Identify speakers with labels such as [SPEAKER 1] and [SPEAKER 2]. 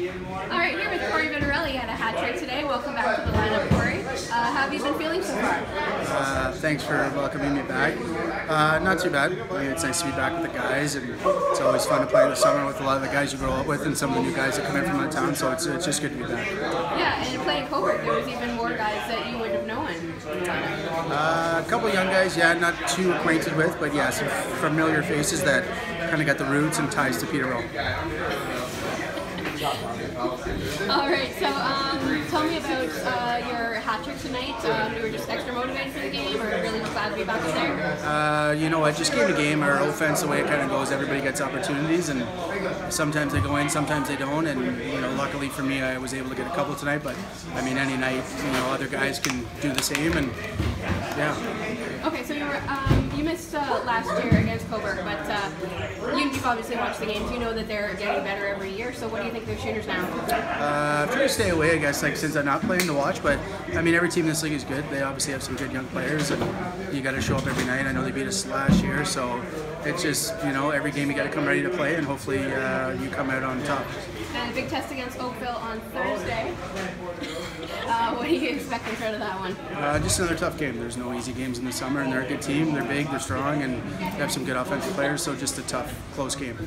[SPEAKER 1] All right, here with Cory Vitarelli had a hat trick today. Welcome back to the lineup, Corey. Uh, how have you been feeling so far?
[SPEAKER 2] Uh, thanks for welcoming me back. Uh, not too bad. I mean, it's nice to be back with the guys, and it's always fun to play in the summer with a lot of the guys you grow up with and some of the new guys that come in from of town. So it's, it's just good to be back.
[SPEAKER 1] Yeah, and playing Cobourg, there was even more guys that you would have known in the lineup.
[SPEAKER 2] Uh, a couple young guys, yeah, not too acquainted with, but yeah, some familiar faces that kind of got the roots and ties to Peter Peterborough.
[SPEAKER 1] All right, so um, tell me about uh, your hat trick tonight. Um, you were just extra motivated for the game, or really glad to be back there?
[SPEAKER 2] Uh, you know what? Just game to game. Our offense, the way it kind of goes, everybody gets opportunities, and sometimes they go in, sometimes they don't. And you know, luckily for me, I was able to get a couple tonight. But I mean, any night, you know, other guys can do the same, and yeah.
[SPEAKER 1] Okay, so you were um, you missed uh, last year against Cobourg, but you've obviously watched the games. You know that they're getting better every year. So what do you think their shooters now?
[SPEAKER 2] Uh, trying to stay away, I guess, like since I'm not playing to watch. But I mean, every team in this league is good. They obviously have some good young players, and you got to show up every night. I know they beat us last year, so it's just you know every game you got to come ready to play, and hopefully uh, you come out on top.
[SPEAKER 1] And a big test against Oakville on Thursday. What do you expect out of that one?
[SPEAKER 2] Uh, just another tough game. There's no easy games in the summer, and they're a good team. They're big, they're strong, and they have some good offensive players. So just a tough, close game.